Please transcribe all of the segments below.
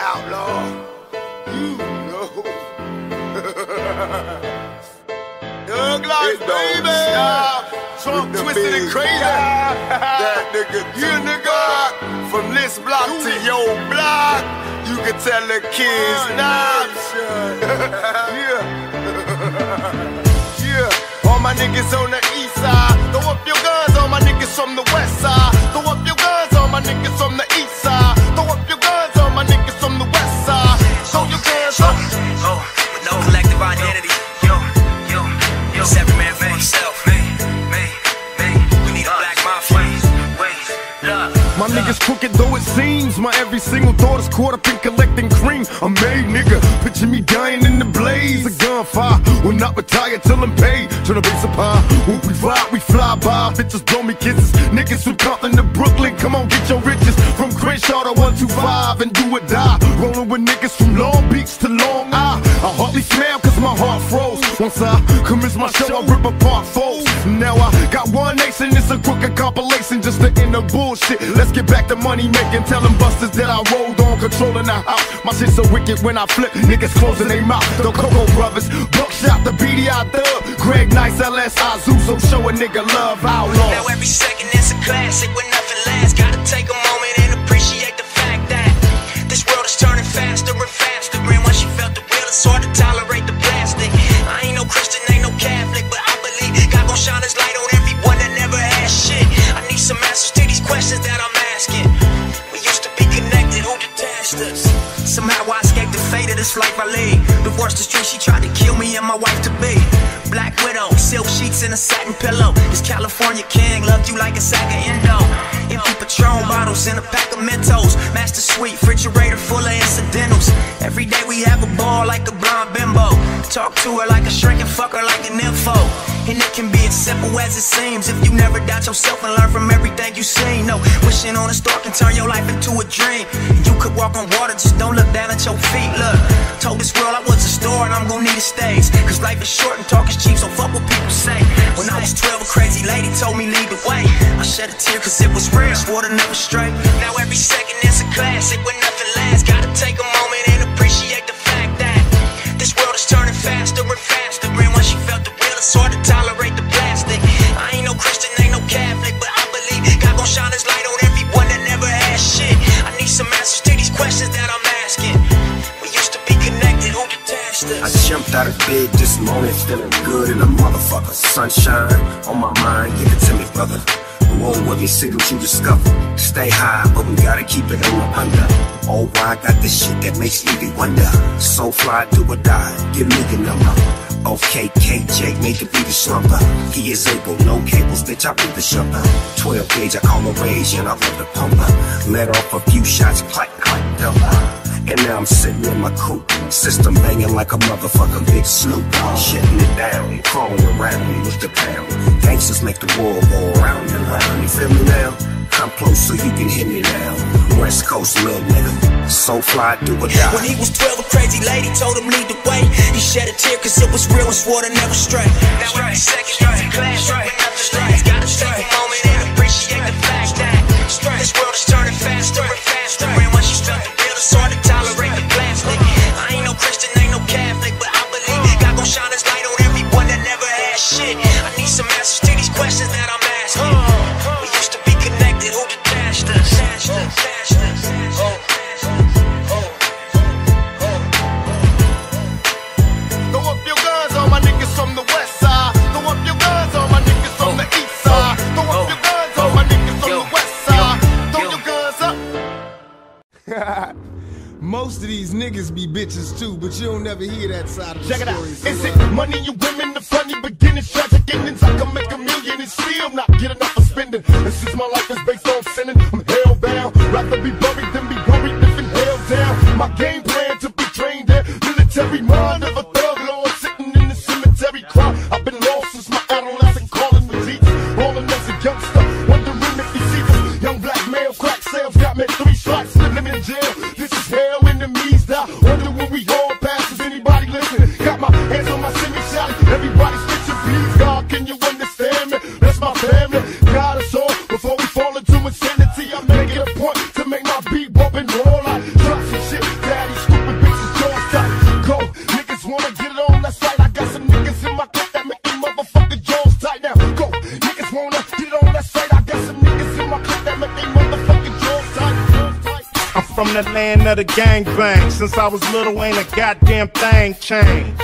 outlaw. You know. Thug life, baby. Ah, Trump twisted and crazy. that nigga, you nigga. From this block to your block, you can tell the kids not. yeah. yeah. All my niggas on the east side. Throw up your guns, all my niggas from the west side. Throw up your guns, all my niggas niggas crooked though it seems. My every single thought is caught up in collecting cream. I'm made, nigga. Picture me dying in the blaze of gunfire. Will not retire till I'm paid. Turn the bass up high. We ride, we fly by. Bitches blow me kisses. Niggas from Compton to Brooklyn. Come on, get your riches. From Crenshaw to 125 and do or die. Rolling with niggas from Long Beach to Long Island. I hardly smile cause my heart froze. Once I commence my show, I rip apart foes. Now I got one nation, it's a crooked compilation just to end the bullshit. Let's get back to money making, telling busters that I rolled on, controlling the house. My shit so wicked when I flip, niggas closing their mouth. The Coco Brothers, Buckshot, the BDI Thug, Greg Nice, LS, so show a nigga love, outlaw. Now every second is a classic when nothing lasts. Gotta take a moment and appreciate the fact that this world is turning faster and faster. And once you felt the real, it's hard to tolerate this life I lead. Divorced the street, she tried to kill me and my wife to be. Black widow, silk sheets and a satin pillow. This California king loved you like a sack of endo. Empty Patron bottles and a pack of Mentos. Master suite, refrigerator full of incidentals. Every day we have a ball like a blonde bimbo. Talk to her like a shrink and fuck her like an info. And it can be as simple as it seems if you never doubt yourself and learn from everything you see. No, wishing on a star can turn your life into a dream. You could walk on water, just don't look down at your feet. Look, told this world I was a star and I'm gonna need a stage. Cause life is short and talk is cheap, so fuck what people say. When I was 12, a crazy lady told me lead the way. I shed a tear cause it was real, swore to never stray. Now every second is a classic when nothing lasts. Gotta take a moment and appreciate it's hard to tolerate the plastic. I ain't no Christian, ain't no Catholic, but I believe God gon' shine His light on everyone that never had shit. I need some answers to these questions that I'm asking. We used to be connected, who detached I us? jumped out of bed this morning feeling good in a motherfucker. Sunshine on my mind, give it to me, brother. Me, see what you discover. Stay high, but we gotta keep it on the under. Oh, I got this shit that makes me wonder. So fly, do or die, give me your number. Okay, KJ made the beat a slumber. He is able, no cables, bitch, I beat the shopper. 12 gauge, I call a rage, and I love the pumper. Let off a few shots, clack, clack, double. And now I'm sitting in my coupe. System banging like a motherfucking big sloop. Shitting it down, crawling around me with the pound. Gangsters make the world go around and round. You feel me now? Come close so you can hear me now. West Coast little nigga. So fly, do or die. When he was 12, a crazy lady told him lead the way. He shed a tear cause it was real and swore to never stray. Now every second is a class, when nothing lasts. Gotta take a moment and appreciate the fact that this world is turning faster and faster. And once you felt the real, Most of these niggas be bitches too, but you don't never hear that side of the Check it out. story. Is uh, it money you women, the funny beginnings, tragic endings? I can make a million and still not get enough for spending. And since my life is based on sinning, I'm hellbound. Rather be buried than be worried, living hell down. My game plan to be trained there. Military mind of land of the gangbang. Since I was little, ain't a goddamn thing changed.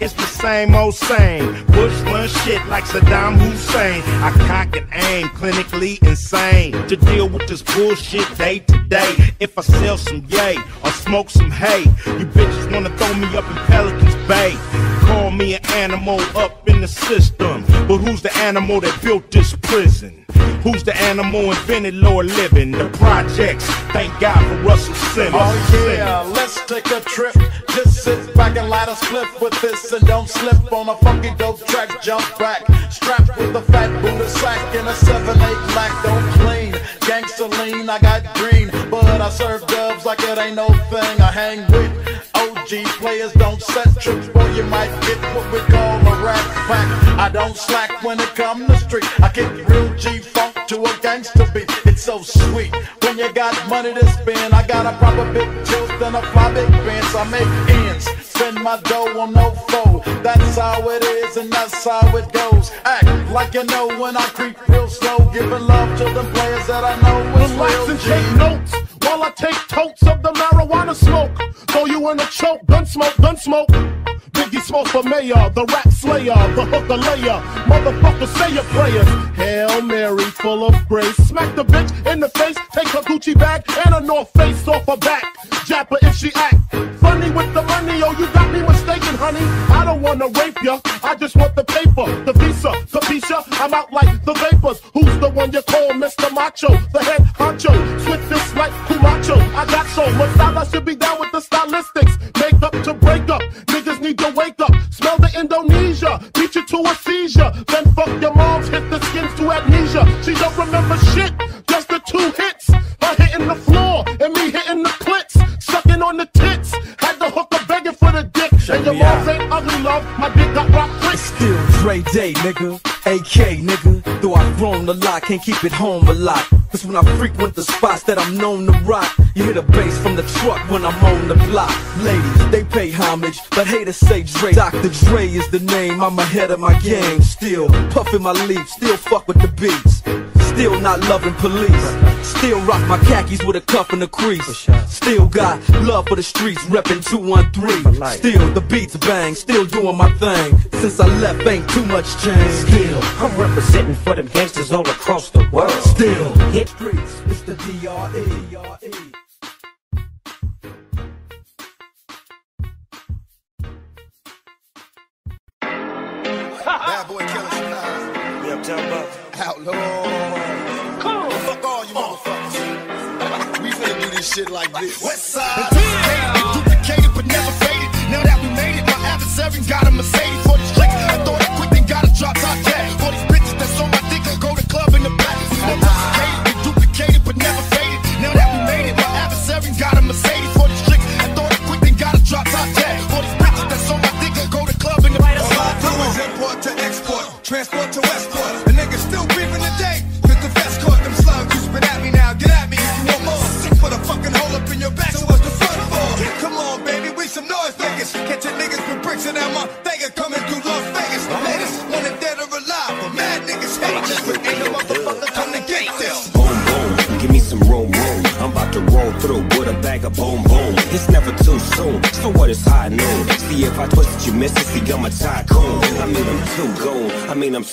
It's the same old same. Bush run shit like Saddam Hussein. I cock and aim, clinically insane. To deal with this bullshit day to day. If I sell some yay or smoke some hay, you bitches wanna throw me up in Pelican's Bay. Call me an animal up in the system. But who's the animal that built this prison? Who's the animal invented lower living? The projects. Thank God for Russell Simmons. Oh yeah, let's take a trip. Just sit back and light a split with this and don't slip on a funky dope track. Jump back, strapped with a fat Buddha sack and a 7-8 lack. Don't clean, gangster lean. I got green, but I serve dubs like it ain't no thing. I hang with OG players. Don't set trips, boy. You might get what we call a rat pack. I don't slack when it come to street. I kick real G funk to a gangster beat. It's so sweet when you got money to spend. I got a proper big tilt and a fly big fence. I make ends, spend my dough on no foe. That's how it is and that's how it goes. Act like you know when I creep real slow, giving love to the players that I know is Relax real and G. take notes while I take totes of the marijuana smoke. Throw you in a choke, gun smoke, gun smoke. Biggie smoke for mayor, the rap slayer, the hooker layer. Motherfucker, say your prayers. Hail Mary, full of grace. Smack the bitch in the face, take her Gucci bag and a North Face off her back. Jap her if she act funny with the money. Oh, you got me mistaken, honey. I don't wanna rape ya, I just want the paper, the visa, capisha. I'm out like the vapors. Who's the one you call Mr. Macho? The head honcho, swiftest like Camacho. I got so much style, I should be down with the stylistics. Make up to break up, niggas need to wake up. Smell the Indonesia, beat you to a seizure. Then fuck your moms, hit the skins to amnesia. She don't remember shit, just the two hits. Her hitting the floor and me hitting the clits, sucking on the your ain't ugly, love. My dick got rock. Still Dre Day, nigga. AK, nigga. Though I've grown a lot, can't keep it home a lot. Cause when I frequent the spots that I'm known to rock, you hear the bass from the truck when I'm on the block. Ladies, they pay homage, but haters say Dre. Dr. Dre is the name, I'm ahead of my game. Still puffin' my leaf, still fuck with the beats. Still not loving police. Still rock my khakis with a cuff and a crease. Still got love for the streets, reppin' 213. Still the beats bang, still doing my thing. Since I left, ain't too much change. Still, I'm representing for them gangsters all across the world. Still Hit streets, it's the DRE. Bad boy killer Chicago. Yeah, I'm talking. Outlaw. Finna shit like this. West side. duplicated but never faded. Now that we made it, my adversary got a Mercedes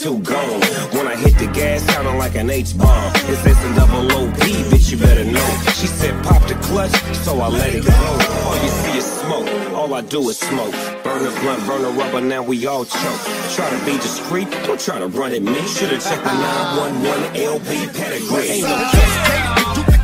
too gone. When I hit the gas, sounding like an H-bomb. It's says and double OP, bitch, you better know. She said pop the clutch, so I let it go. All you see is smoke, all I do is smoke. Burn the blunt, burn the rubber, now we all choke. Try to be discreet, don't try to run at me. Should've checked the 911 LB pedigree. Ain't no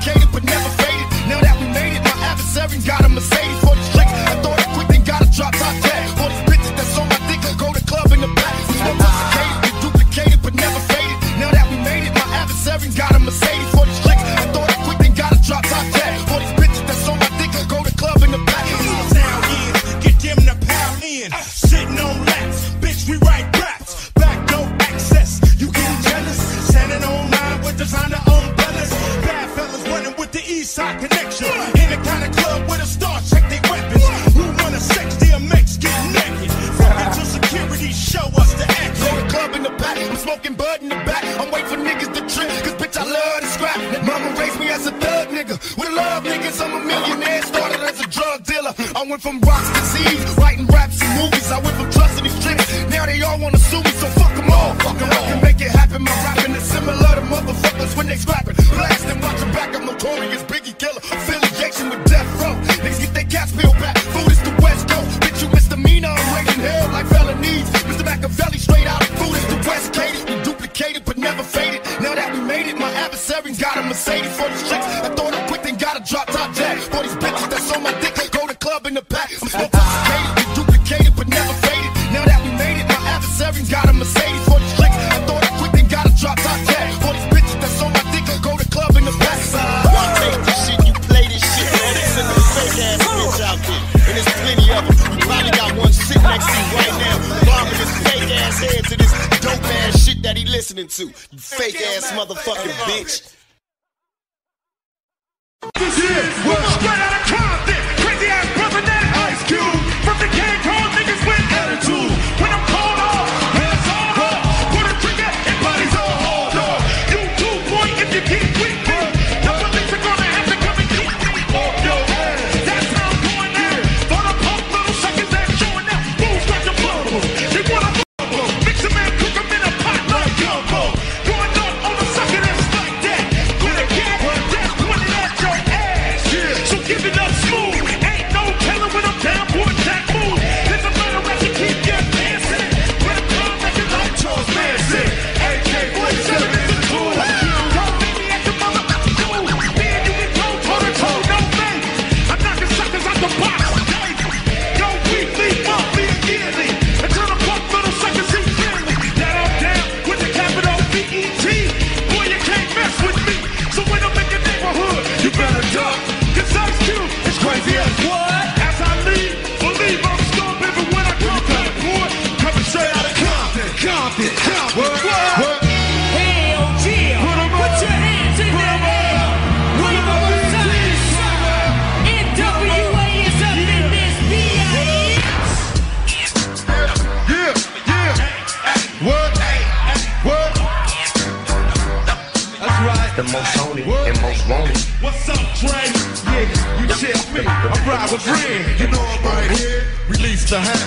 Red. You know I'm right here. Release the hand.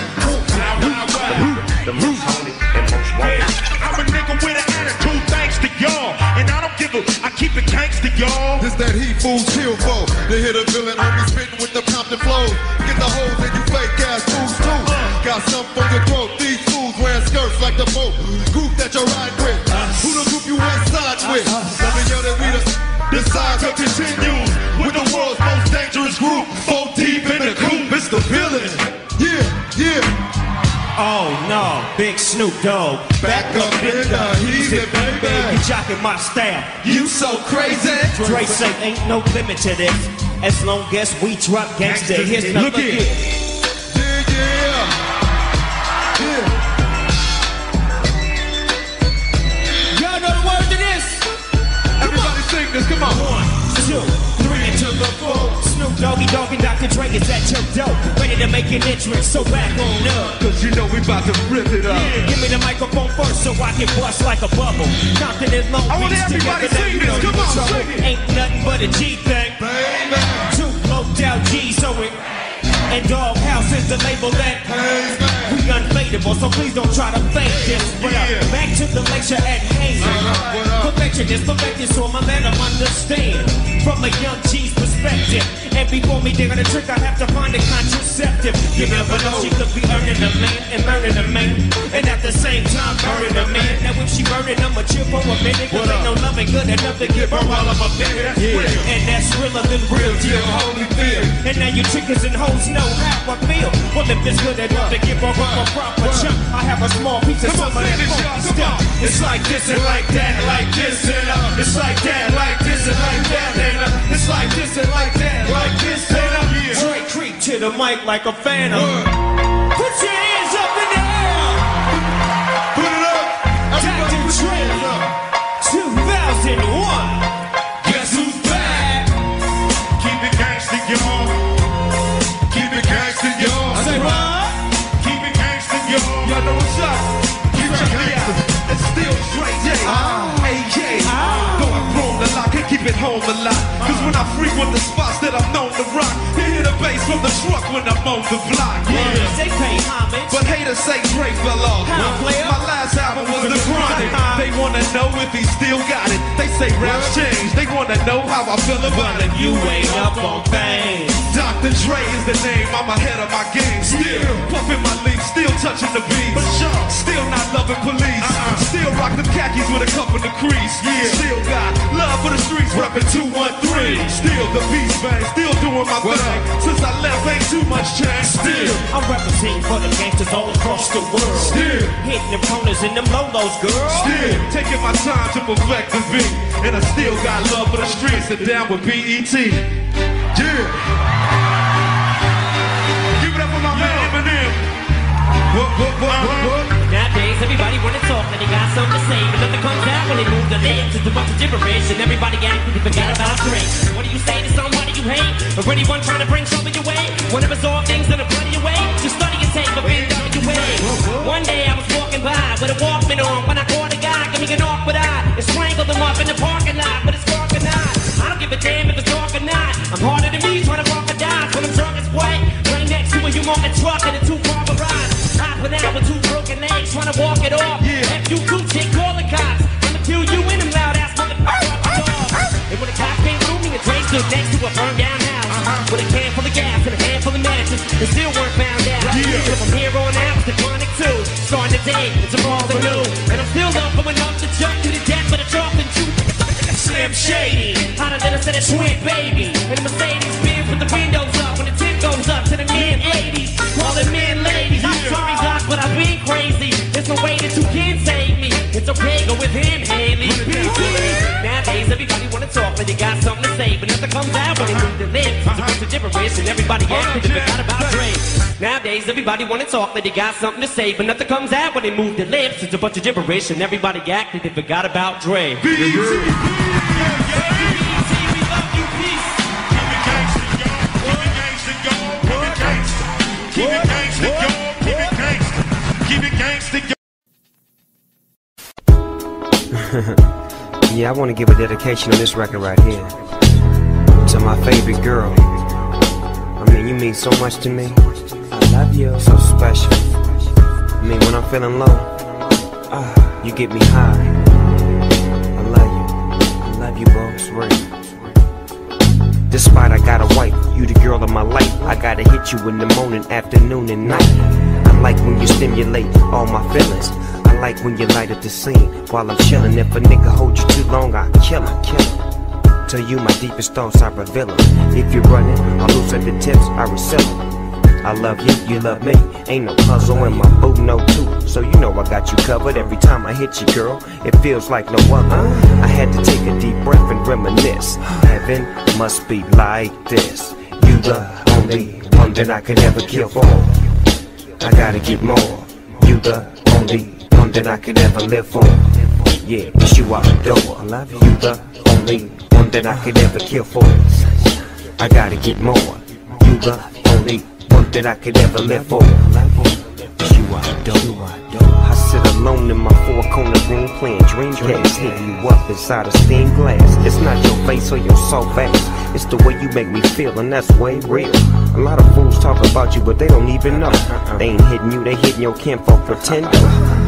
Now, now, now. The most honey and most wanted. I'm a nigga with an attitude, thanks to y'all. And I don't give a, I keep it gangsta, y'all. This that he fools kill for. They hit a villain homie spitting with the Compton flow. Get the hoes and you fake ass fools too. Got something for your throat. These fools wearing skirts like the boat. Group that you ride with. Who the group you went sides with? Let me yell that we the The saga continues with the world's most dangerous group. Big Snoop Dogg. Back up in the heat, baby. You jocking my style. You so crazy. Dre say ain't no limit to this. As long as we drop gangsta hits. Now Look here. Doggy Dogg and Dr. Dre is at your door. Ready to make an entrance, so back on up. Cause you know we about to rip it up. Give me the microphone first so I can bust like a bubble. Compton and Long I want everybody sing this. Come on, sing it. Ain't nothing but a G thing. Baby. Two low down G, so it. And Doghouse is the label that man. we unfadable, so please don't try to fake this. But Yeah. back to the lecture at Hayes. Uh-huh. what up? Perfection is perfected, so I'ma let 'em understand from a young G's perspective. And before me digging a trick, I have to find a contraceptive. You never know, she could be earning a man and murdering a man, and at the same time burning a man. Now if she burning, I'ma chill for a minute, cause ain't no loving good enough to give her all of a. Yeah. And that's realer than real deal, holy feel. And now you chickens and hoes know how I feel. Well, if it's good enough to give her up a proper chunk, I have a small piece of some of that funky stuff. It's like this and like that, like this and uh, it's like that, like this and like that, and uh, it's like this and like that, like this and uh, creep to the mic like a phantom. Put your it home a lot. Cause when I frequent the spots that I'm known to rock, you hear the bass from the truck when I'm on the block. Yeah. They pay homage. But haters say Dre fell off. My last album was The Chronic. They wanna know if he still got it. They say raps change. They wanna know how I feel about it. You ain't up on fame. Dr. Dre is the name. I'm ahead of my game. Still puffing my leaf. Still touching the beat. but Still not loving police. Uh-uh. Still rock the khakis with a cup in the crease. Still got love for the streets. Reppin' 213. Still the beast bang. Still doing my thing. Since I left, ain't too much change. Still. I'm representing for the gangsters all across the world. Still. Hitting them corners and them lolos, girl. Still taking my time to perfect the beat, and I still got love for the streets and down with BET. Yeah. Give it up for my man Eminem. What, what, what, what, what? Nowadays, everybody wanna talk and they got something to say, but nothing comes out when they move the lips. It's a bunch of gibberish, and everybody acts like they forgot about Dre. What do you say to somebody you hate, or anyone trying to bring trouble your way? Wanna resolve things in a bloody way? Just study and take a way. One day I was walking by with a Walkman on when I caught a guy, give me an awkward eye, and strangled him up in the parking lot, but it's dark or not. I don't give a damn if it's dark or not. I'm harder than me trying to die when I'm drunk as white. Right next to a humongous truck in a two-car garage. Hopping out with two trying to walk it off. If you cool chick, call the cops. I'ma kill you in them loud ass motherfuckers. And when the cops came through me, and Dre stood next to a burned down house uh-huh. with a can full of gas and a handful of matches, and still weren't found out. So from here on out, it's the chronic two. Starting today, it's a all new. And I'm still up going up the jump to the death for the drop and shoot. Slim Shady, hotter than a set of twin baby. And the Mercedes Way that you can save me. It's okay, go with him, Haley. Nowadays, everybody wanna talk when you got something to say, but nothing comes out when they move their lips. It's a bunch of gibberish, and everybody like they forgot about Dre. Nowadays, everybody wanna talk like they got something to say, but nothing comes out when they move their lips. It's a bunch of gibberish, and everybody act like they forgot about Dre. Yeah, I want to give a dedication on this record right here to my favorite girl. I mean, you mean so much to me. I love you. So special. I mean, when I'm feeling low, ah, you get me high. I love you. I love you, bro. It's. Despite I got a wife, you the girl of my life. I gotta hit you in the morning, afternoon, and night. I like when you stimulate all my feelings. Like when you light up the scene while I'm chilling. If a nigga hold you too long, I kill him, kill him. To you, my deepest thoughts, I reveal them. If you're running, I lose at the tips, I receive them. I love you, you love me. Ain't no puzzle in my boot, no two. So you know I got you covered every time I hit you, girl. It feels like no other. I had to take a deep breath and reminisce. Heaven must be like this. You the only one that I could ever kill for. I gotta get more. You the only one that I could ever live for. Yeah, it's you I adore. I love you. The only one that I could ever kill for. I gotta get more. You the only one that I could ever live for. It's you I adore. I sit alone in my four corner room playing Dreamcast, hitting you up inside a stained glass. It's not your face or your soft ass, it's the way you make me feel, and that's way real. A lot of fools talk about you, but they don't even know. They ain't hitting you, they hitting your kinfolk pretender.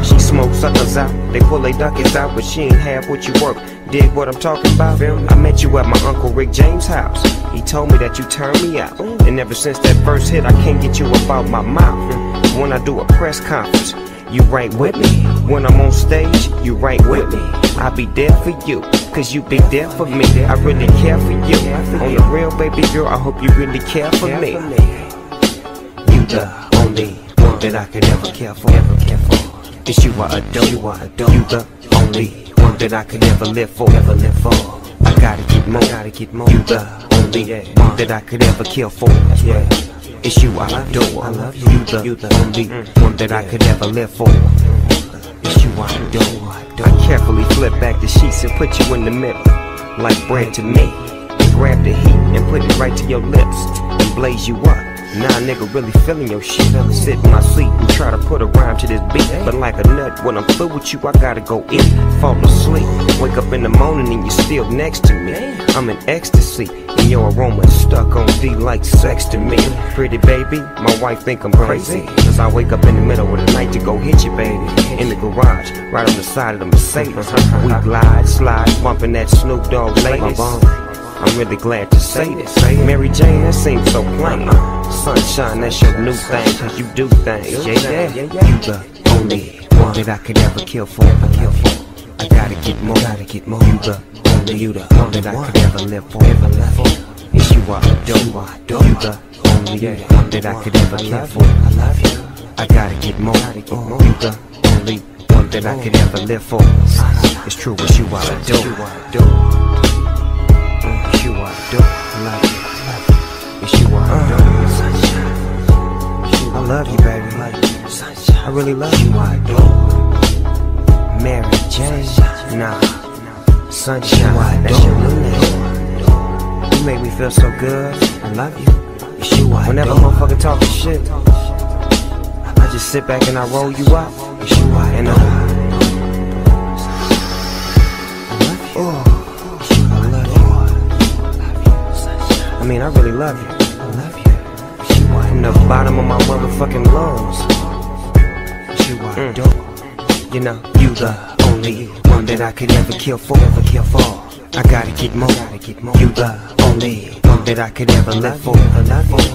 She smoke suckers out, they pull they duckets out, but she ain't have what you work. Dig what I'm talking about? I met you at my Uncle Rick James' house. He told me that you turned me out. And ever since that first hit, I can't get you up out my mouth. When I do a press conference, you right with me. When I'm on stage, you right with me. I'll be there for you, cause you be there for me. I really care for you. On the real, baby girl, I hope you really care for me. You the only one that I could ever care for. Ever care for. It's you I adore. You You the only one that I could ever live for. Ever live for. I gotta get more. Gotta get more. You the only one that I could ever kill for. Yeah. It's you I adore. I love you. You the, you only one that I could ever live for. It's you I adore. I carefully flip back the sheets and put you in the middle, like bread to me. Grab the heat and put it right to your lips and blaze you up. Now a nigga really feeling your shit. Sit in my seat and try to put a rhyme to this beat. But like a nut, when I'm through with you, I gotta go eat. Fall asleep, wake up in the morning and you're still next to me. I'm in ecstasy, and your aroma is stuck on D like sex to me. Pretty baby, my wife think I'm crazy. Cause I wake up in the middle of the night to go hit you, baby. In the garage, right on the side of the Mercedes. We glide, slide, bumping that Snoop Dogg latest. I'm really glad to say this. Mary Jane, that seems so plain. Sunshine, that's your new thing, cause you do things. Yeah, yeah, you the only one that I could ever kill for. I Kill for. I gotta get more, gotta get more. You the only, you the one that I could ever live for. Ever live for. It's you I adore, you the only one that I could ever live for. I love you. I gotta get more, gotta get oh, more. You the only one that I could ever live for. It's true, it's you I adore. You I. I love you. It's you I adore. I love you, baby. I really love you. I adore. Mary Jane. Nah. Sunshine. New name. You make me feel so good. I love you. It's you I Whenever motherfucker talking shit, I just sit back and I roll you up. It's you I and uh, mean, I really love you. I love you. From the bottom of my motherfucking lungs. Mm. You know, you the only one that I could ever kill for, ever kill for. I gotta get more, You the only one that I could ever live for.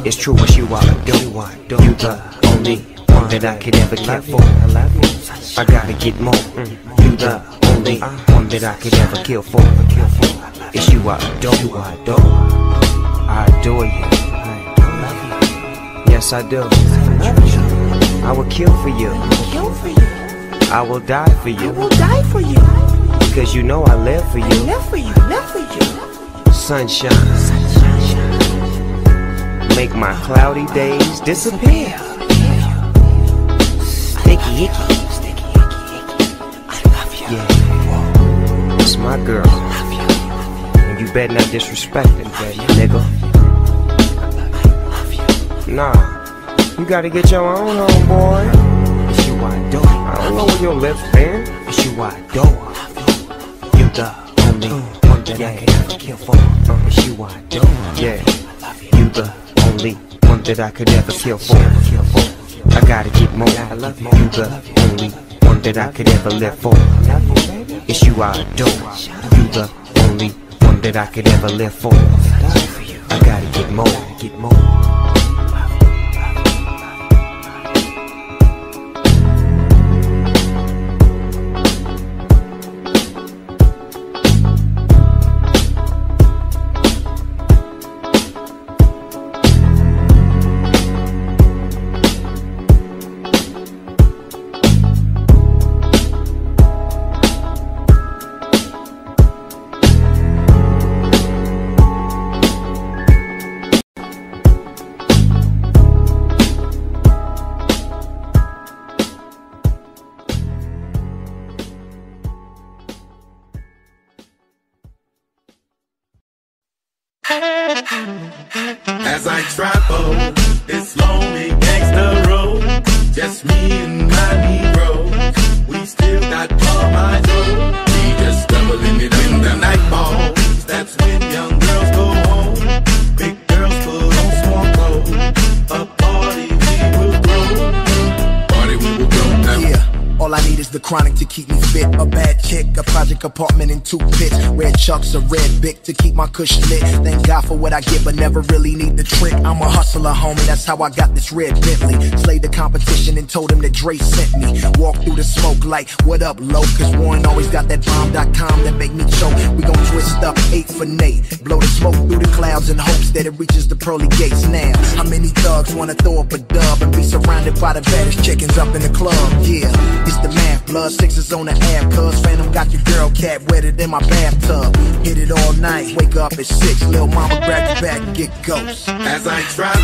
It's true, it's you I adore. You the only one that I could ever kill for. I gotta get more. You the only one that I could ever kill for. It's you I adore. I adore. Adore you. Yes, I do. I will kill for you. Kill for you. I will die for you. I will die for you. Because you know I live for you. Live for you. Live for you. Sunshine. Make my cloudy days disappear. Sticky icky. Yeah. It's my girl. And you better not disrespect it, baby, nigga. Nah. You gotta get your own home, boy. It's you I adore. I don't know where your lips been. It's you I adore. You the only mm. one that I could ever kill for. It's you I adore. Yeah. You the only one that I could ever kill for. I gotta get more. I love you. You the only one that I could ever live for. It's you I adore. You the only one that I could ever live for. I gotta get more. Get more. A red bic to keep my cushion lit. Thank God for what I get, but never really need the trick. I'm a hustler, homie, that's how I got this red Bentley. Slayed the competition and told him that Dre sent me. Walk through the smoke like, what up, low? Cause Warren always got that bomb.com that make me choke. We gon' twist up eight for Nate. Blow the smoke through the clouds in hopes that it reaches the pearly gates now. How many thugs wanna throw up a dub and be surrounded by the baddest chickens up in the club? Yeah, it's the math, blood sixes on the app, cuz Phantom got your girl cat wetted in my bathtub. Hit it all night, wake up at six, little mama grab your back get ghost. As I travel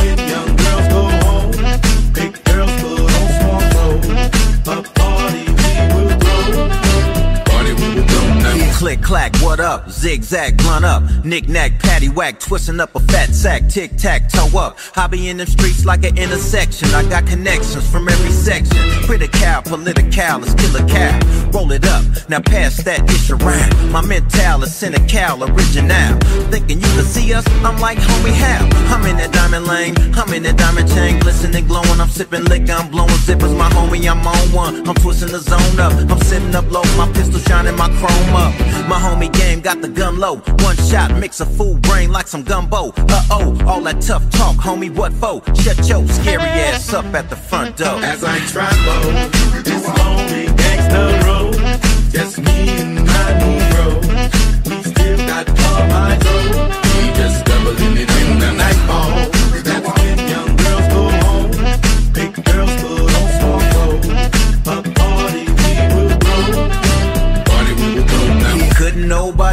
up, zigzag, blunt up, knick-knack, patty whack, twisting up a fat sack, tic-tac, toe up. Be in them streets like an intersection. I got connections from every section. Critical, political, let's kill a cow. Roll it up, now pass that dish around. My mental is cynical, original. Thinking you can see us, I'm like homie how? I'm in that diamond lane, I'm in that diamond chain, glistening, glowing. I'm sipping liquor, I'm blowing zippers. My homie, I'm on one. I'm twisting the zone up, I'm sitting up low, my pistol shining, my chrome up. My homie game got the gun low. One shot, mix a fool brain like some gumbo. Uh oh, all that tough talk, homie, what for? Shut your scary ass up at the front door. As I travel this lonely gangster road, just me and my Negro. We still got all my dough.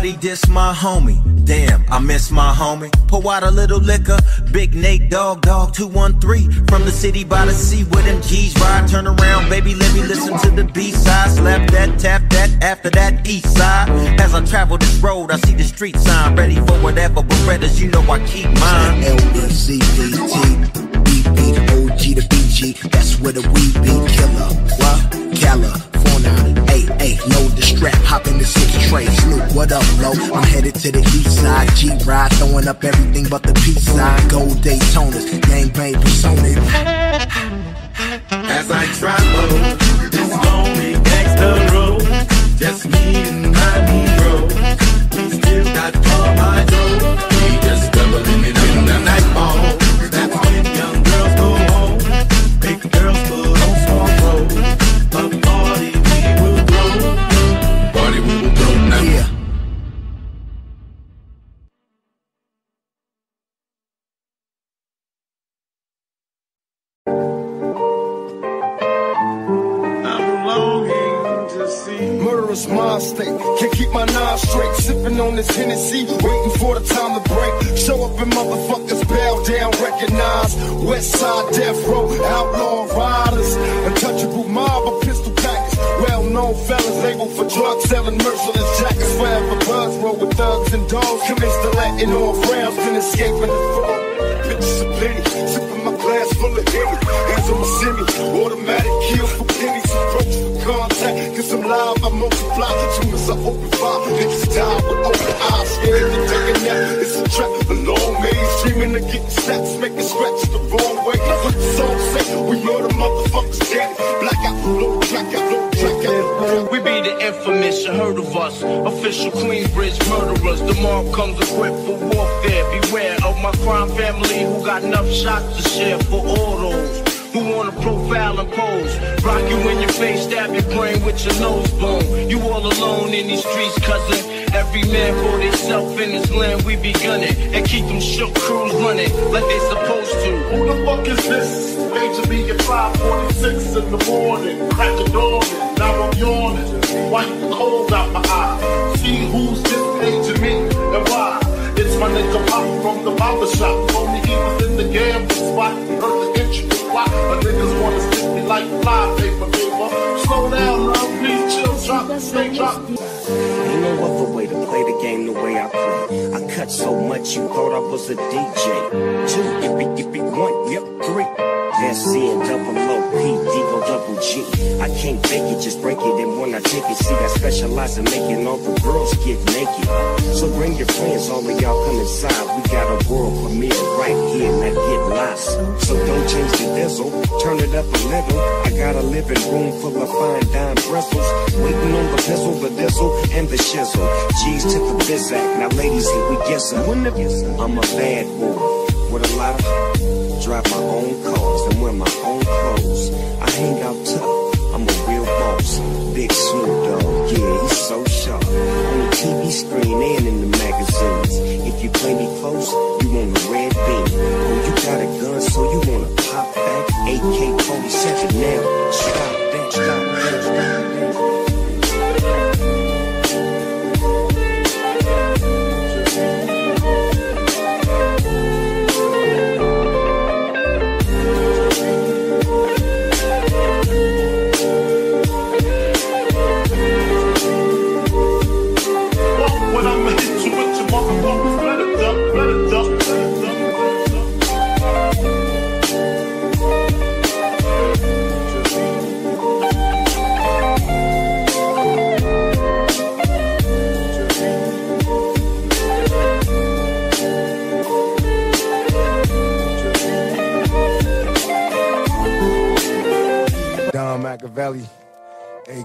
Nobody diss my homie. Damn, I miss my homie. Pour out a little liquor. Big Nate, dog, dog, 213. From the city by the sea where them G's ride. Turn around, baby, let me listen to the B side. Slap that, tap that, after that east side. As I travel this road, I see the street sign. Ready for whatever, but Berettas, you know I keep mine. The OG, the BG, that's where the we be. Killer, what? California, hey, hey, load the strap, hop in the six tray. Snoop, what up, low? I'm headed to the east side, G-Ride, throwing up everything but the peace sign. Gold Daytonas, gang bang personas. As I travel this lonely gangster road, just me and my Negro. We still got all my dough. We just mind state, can't keep my nine straight. Sipping on this Hennessy, waiting for the time to break. Show up and motherfuckers bow down, recognize. West side death row, outlaw riders. Untouchable mob of pistol packers. Well known fellas labeled for drug selling, merciless jackets. Forever buzz roll with thugs and dogs. Commence to letting off rounds, then escaping the fall. Bitches are plenty, sipping my glass full of Henny. Hands on my semi, automatic kill for pennies. Approach for contact, cause I'm live, I multiply. Soon as I open fire, niggas die with open eyes. Scared to take a nap, it's a trap, a long maze. Dreaming of getting snaps, making scratch the wrong way. What the song say, we murder motherfuckers dead. Black out, low track out, low track out. We be the infamous, you heard of us. Official Queensbridge murderers. The mob comes equipped for warfare. Beware of my crime family who got enough shots to share for all those. Who wanna profile and pose? Rock you in your face, stab your brain with your nose bone. You all alone in these streets, cousin. Every man for himself in his land, we be gunning. And keep them shook crews running like they supposed to. Who the fuck is this? Major me at 546 in the morning. Crack a dawning, now I'm yawning. Wipe the cold out my eye. See who's this major me and why. It's my nigga Pop from the barber shop. Told me he was in the gambling spot. Heard the intricate. But niggas wanna stick me like fly paper, paper. Slow down, love, please chill, drop, stay drop. Ain't no other way to play the game the way I play. I so much you thought I was a DJ. Two, yippee, yippee, one, yep, three. S N double O P D O double G. I can't fake it, just break it. And when I take it, see, I specialize in making all the girls get naked. So bring your friends, all of y'all come inside. We got a world premiere right here, now get lost. So don't change the diesel, turn it up a little. I got a living room full of fine dime bristles. Waiting on the pistol, the diesel, and the shizzle. G's to the bizac. Now, ladies, here we guess I'm a bad boy with a lot of drive my own cars and wear my own clothes. I hang out tough, I'm a real boss. Big Snoop Dogg, yeah, he's so sharp. On the TV screen and in the magazines. If you play me close, you want a red beam. Oh, you got a gun, so you wanna pop back? AK 47 now. Stop that, stop that, stop that.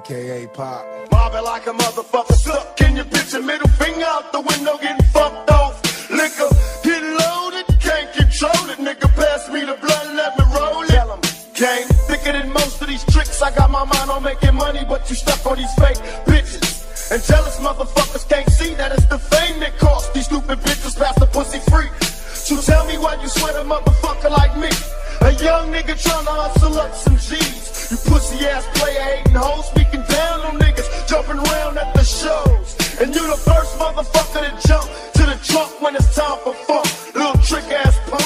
Aka Pop. Mobbing like a motherfucker stuck in your bitch and middle finger out the window getting fucked off. Liquor, get loaded, can't control it. Nigga, pass me the blood, let me roll it. Tell 'em, Game thicker than most of these tricks. I got my mind on making money, but you stuck on these fake bitches. And jealous motherfuckers can't see that it's the fame that cost these stupid bitches pass the pussy free. So tell me why you sweat a motherfucker like me. A young nigga tryna hustle up some G's. You pussy ass player hating hoes, And you the first motherfucker to jump to the trunk when it's time for funk. Little trick ass punk.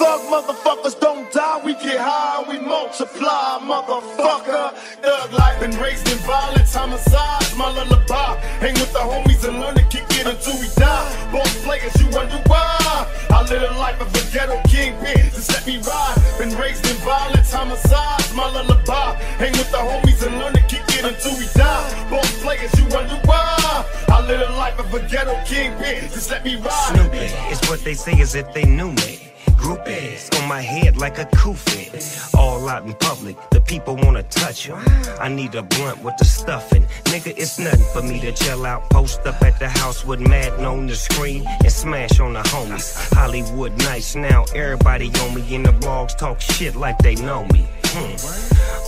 Thug motherfuckers don't die, we get high, we multiply, motherfucker. Thug life been raised in violence, homicides, my lullaby. Hang with the homies and learn to kick it until we die. Both players, you wonder why. I live a life of a ghetto kingpin, just let me ride. Been raised in violence, homicides, my lullaby. Hang with the homies just let me ride. Snoopy is what they say as if they knew me. Groupies on my head like a kufi. All out in public, the people wanna touch 'em. I need a blunt with the stuffing. Nigga, it's nothing for me to chill out. Post up at the house with Madden on the screen and smash on the homies. Hollywood nights now, everybody on me in the blogs talk shit like they know me.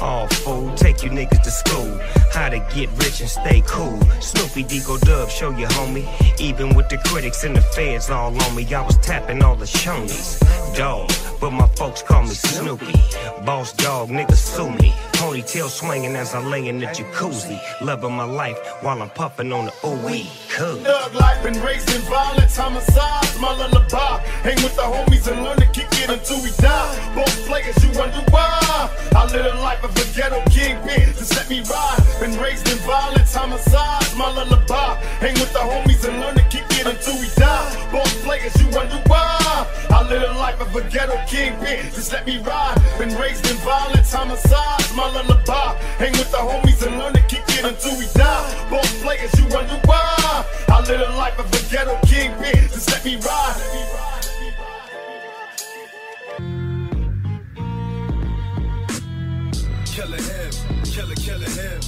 All fool, take you niggas to school. How to get rich and stay cool. Snoopy Deco Dub, show you homie. Even with the critics and the feds all on me, I was tapping all the shonies. Dog, but my folks call me Snoopy. Boss dog, niggas sue me. Ponytail swinging as I lay in the jacuzzi. Loving my life while I'm puffing on the ooey. Cool. Thug life been raised in violence, homicides, my lullaby. Hang with the homies and learn to kick it until we die. Both players, you wonder why. I live a life of a ghetto kingpin, just let me ride. Been raised in violence, homicides, my lullaby. Hang with the homies and learn to kick it until we die. Both players, you wonder why. I live a life of a ghetto kingpin, just let me ride. Been raised in violence, homicides, my lullaby. Hang with the homies and learn to kick it until we die. Both players, you wonder why. I live a life of a ghetto kingpin, just let me ride. Killer him, killer, killer him,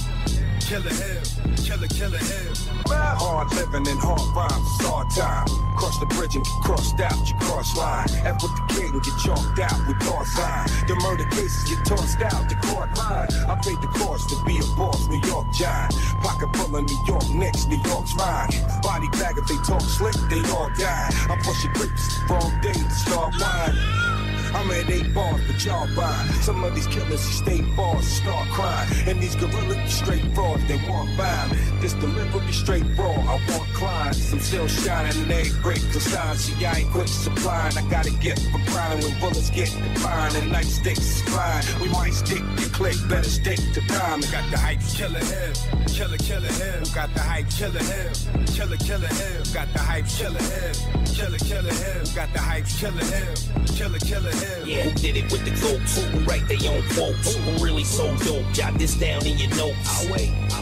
killer hell, killer, killer him. Hard living and hard rhymes, it's hard time. Cross the bridge and get crossed out, you cross line. F with the king, get chalked out with bar sign. The murder cases get tossed out, the court line. I paid the cost to be a boss, New York giant. Pocket full of New York Knicks, New York's mine. Body bag if they talk slick, they all die. I push your grapes, wrong day to start wine. I'm at eight bars, but y'all buy. Some of these killers, you stay bars, start crying. And these gorillas, be straight frauds, they walk by. This delivery straight raw, I want clients. I'm still shining, and they break the sign. See, I ain't quick supplying. I gotta get for grinding when bullets get defined and nightsticks is flying. We might stick to click, better stick to time. Got the hype, killer him, killer, killer him. Got the hype, killer him, killer, killer him. Got the hype, killer him, killer, killer him. Got the hype, killer him, killer, killer him. Yeah, who did it with the goat? Who write their own quotes? Who really so dope? Jot this down in your notes.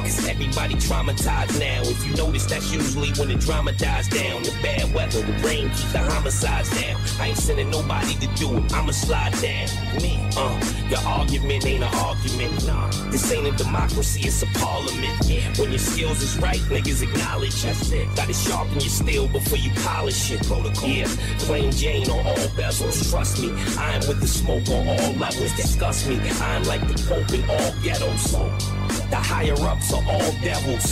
Cause everybody traumatized now. If you notice, that's usually when the drama dies down. The bad weather, the rain keep the homicides down. I ain't sending nobody to do it. I'ma slide down. Me, uh, your argument ain't an argument. Nah, this ain't a democracy, it's a parliament. Yeah, when your skills is right, niggas acknowledge That's it. Gotta sharpen your steel before you polish it. Protocol. Yeah, plain Jane on all bezels. Trust me, I'm with the smoke on all levels. Disgust me, I'm like the Pope in all ghettos. The higher ups are all devils.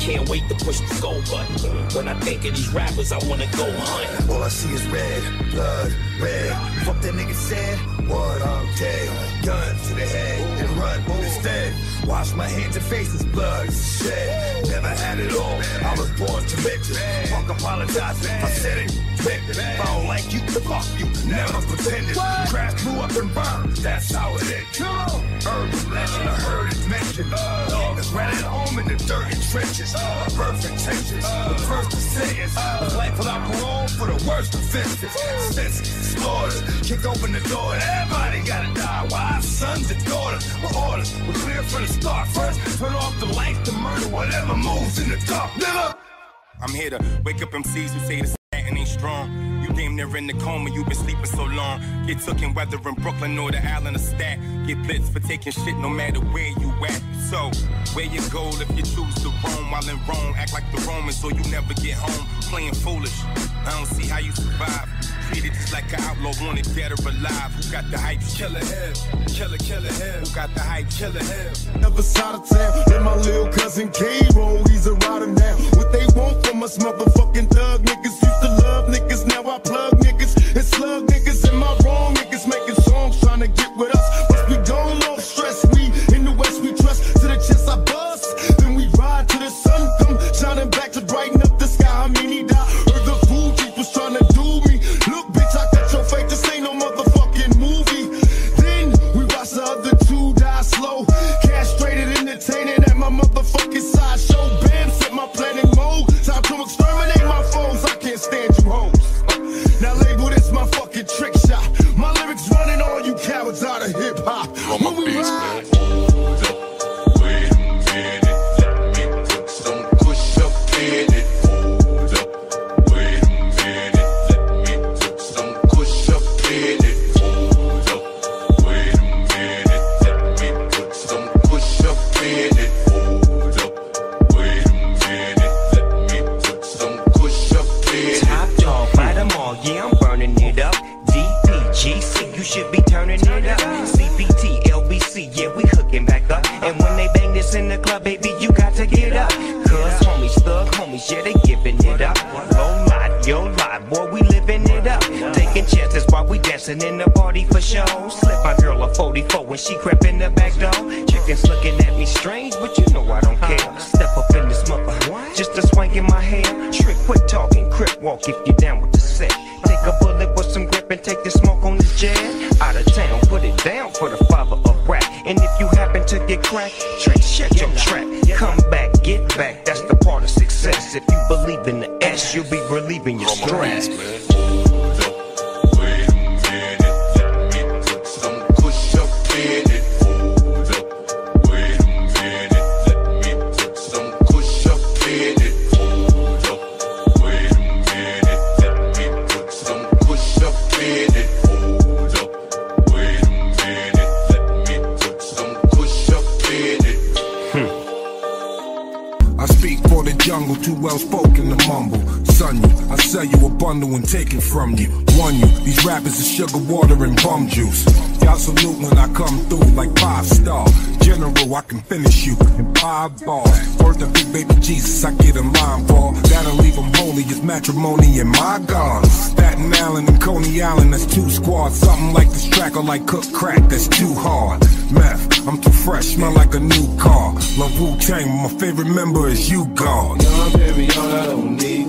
Can't wait to push the go button. When I think of these rappers, I wanna go hunt. All I see is red, blood, red. Fuck that nigga said, what I'm dead. Gun to the head and run instead. Wash my hands and faces, blood is shed. Never had it all. I was born to riches. Fuck apologizing. I said it. Victor. If I don't like you, fuck you. Never pretended. Crash blew up and burned. That's how it is. Urban legend, I heard it mentioned. Niggas ran at home in the dirty trenches. Perfect tensions. The first to say is was life without parole for the worst offenses. Senses, slaughters. Kick open the door and everybody gotta die. Wives, sons, and daughters. My orders were clear from the start. First, turn off the lights to murder whatever moves in the dark. Nigga! I'm here to wake up MCs who say the and ain't strong. You damn near in the coma, you been sleeping so long. Get took in whether in Brooklyn or the island of Stat. Get blitzed for taking shit no matter where you at. So, where you go if you choose to roam while in Rome? Act like the Romans so you never get home. Playing foolish. I don't see how you survive. Treated just like an outlaw, wanted dead or alive. Who got the hype? Killer him, killer, killer him. Who got the hype? Killer him. Other side of town, and my little cousin K-Roll, he's a rider now. What they want from us, motherfucking thug niggas. Used to love niggas, now I plug niggas and slug niggas. Am my wrong? Niggas making songs trying to get with us. Relieving sell you a bundle and take it from you. One you, these rappers are sugar water and bum juice. Y'all salute when I come through like five star. General, I can finish you in five bars. Worth a big baby Jesus, I get a line ball. That'll leave them holy as matrimony and my God. Staten Island and Coney Island, that's two squads. Something like this track or like cook crack, that's too hard. Meth, I'm too fresh, smell like a new car. Love Wu Tang, my favorite member is you, God. Young baby, young, I don't need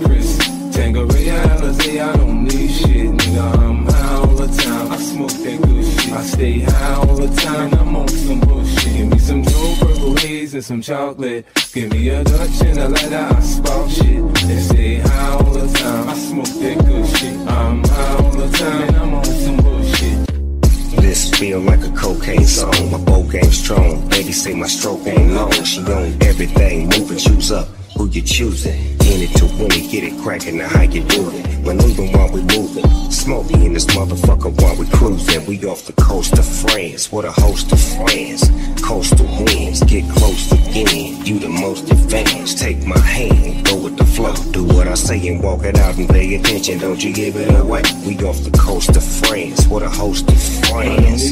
Tanqueray, Alizé, I don't need shit, nigga. I'm high all the time. I smoke that good shit. I stay high all the time. I'm on some bullshit. Give me some Joe Purple Haze and some chocolate. Give me a Dutch and a lighter. I spark shit. They stay high all the time. I smoke that good shit. I'm high all the time and I'm on some bullshit. This feel like a cocaine song. My bow game strong. Baby say my stroke ain't long. She on everything. Move and choose up. Who you choosing? In it to win it, get it cracking. Now how you do it? While we moving. Smoky in this motherfucker while we cruising. We off the coast of France. What a host of friends. Coastal winds. Get close again. You the most advanced. Take my hand. Go with the flow. Do what I say and walk it out and pay attention. Don't you give it away. We off the coast of France. What a host of friends.